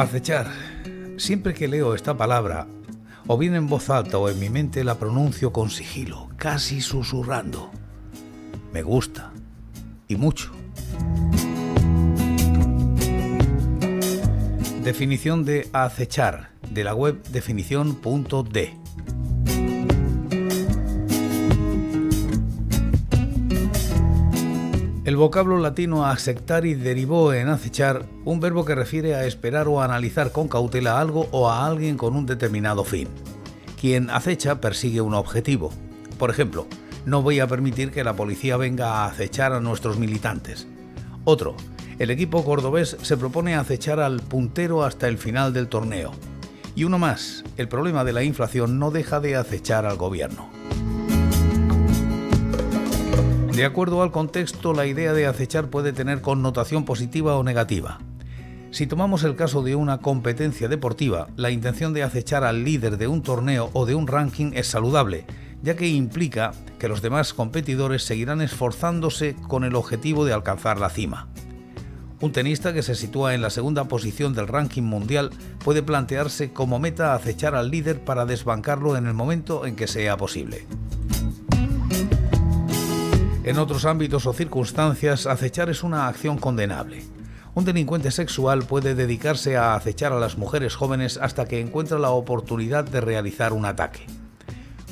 Acechar. Siempre que leo esta palabra, o bien en voz alta o en mi mente la pronuncio con sigilo, casi susurrando. Me gusta. Y mucho. Definición de acechar de la web definición.d. El vocablo latino y derivó en acechar un verbo que refiere a esperar o analizar con cautela algo o a alguien con un determinado fin. Quien acecha persigue un objetivo. Por ejemplo, no voy a permitir que la policía venga a acechar a nuestros militantes. Otro, el equipo cordobés se propone acechar al puntero hasta el final del torneo. Y uno más, el problema de la inflación no deja de acechar al gobierno. De acuerdo al contexto, la idea de acechar puede tener connotación positiva o negativa. Si tomamos el caso de una competencia deportiva, la intención de acechar al líder de un torneo o de un ranking es saludable, ya que implica que los demás competidores seguirán esforzándose con el objetivo de alcanzar la cima. Un tenista que se sitúa en la segunda posición del ranking mundial puede plantearse como meta acechar al líder para desbancarlo en el momento en que sea posible. En otros ámbitos o circunstancias, acechar es una acción condenable. Un delincuente sexual puede dedicarse a acechar a las mujeres jóvenes hasta que encuentra la oportunidad de realizar un ataque.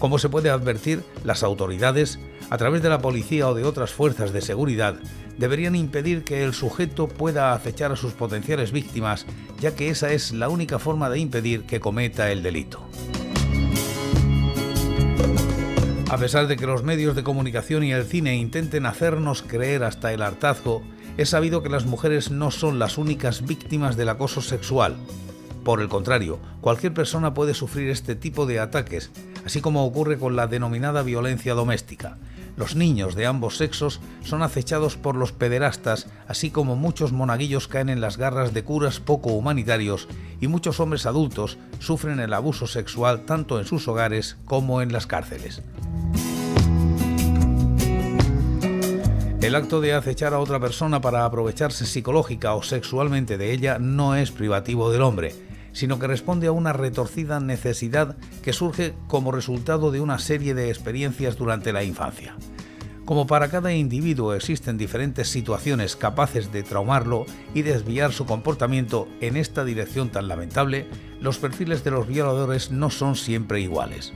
Como se puede advertir, las autoridades, a través de la policía o de otras fuerzas de seguridad, deberían impedir que el sujeto pueda acechar a sus potenciales víctimas, ya que esa es la única forma de impedir que cometa el delito. A pesar de que los medios de comunicación y el cine intenten hacernos creer hasta el hartazgo, es sabido que las mujeres no son las únicas víctimas del acoso sexual. Por el contrario, cualquier persona puede sufrir este tipo de ataques, así como ocurre con la denominada violencia doméstica. Los niños de ambos sexos son acechados por los pederastas, así como muchos monaguillos caen en las garras de curas poco humanitarios y muchos hombres adultos sufren el abuso sexual tanto en sus hogares como en las cárceles. El acto de acechar a otra persona para aprovecharse psicológica o sexualmente de ella no es privativo del hombre, sino que responde a una retorcida necesidad que surge como resultado de una serie de experiencias durante la infancia. Como para cada individuo existen diferentes situaciones capaces de traumarlo y desviar su comportamiento en esta dirección tan lamentable, los perfiles de los violadores no son siempre iguales.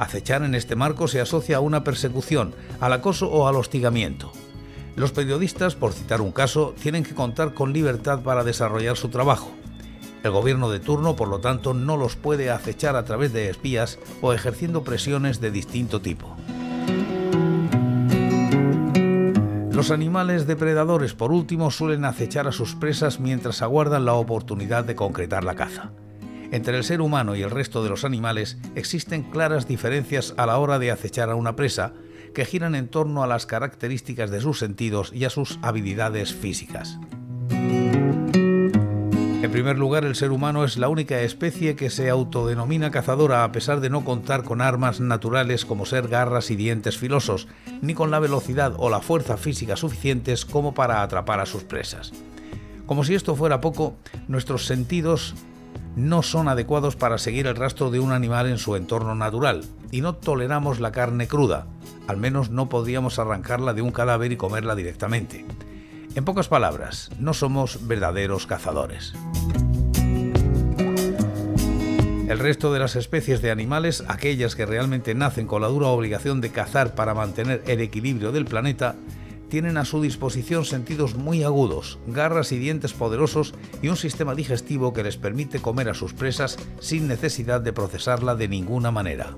Acechar en este marco se asocia a una persecución, al acoso o al hostigamiento. Los periodistas, por citar un caso, tienen que contar con libertad para desarrollar su trabajo. El gobierno de turno, por lo tanto, no los puede acechar a través de espías o ejerciendo presiones de distinto tipo. Los animales depredadores, por último, suelen acechar a sus presas mientras aguardan la oportunidad de concretar la caza. Entre el ser humano y el resto de los animales existen claras diferencias a la hora de acechar a una presa que giran en torno a las características de sus sentidos y a sus habilidades físicas. En primer lugar, el ser humano es la única especie que se autodenomina cazadora a pesar de no contar con armas naturales como ser garras y dientes filosos, ni con la velocidad o la fuerza física suficientes como para atrapar a sus presas. Como si esto fuera poco, nuestros sentidos no son adecuados para seguir el rastro de un animal en su entorno natural y no toleramos la carne cruda, al menos no podríamos arrancarla de un cadáver y comerla directamente. En pocas palabras, no somos verdaderos cazadores. El resto de las especies de animales, aquellas que realmente nacen con la dura obligación de cazar para mantener el equilibrio del planeta, tienen a su disposición sentidos muy agudos, garras y dientes poderosos y un sistema digestivo que les permite comer a sus presas sin necesidad de procesarla de ninguna manera.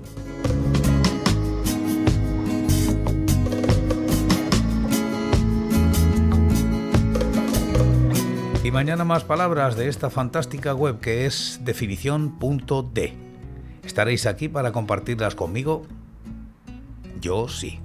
Y mañana más palabras de esta fantástica web que es definición.d. ¿Estaréis aquí para compartirlas conmigo? Yo sí.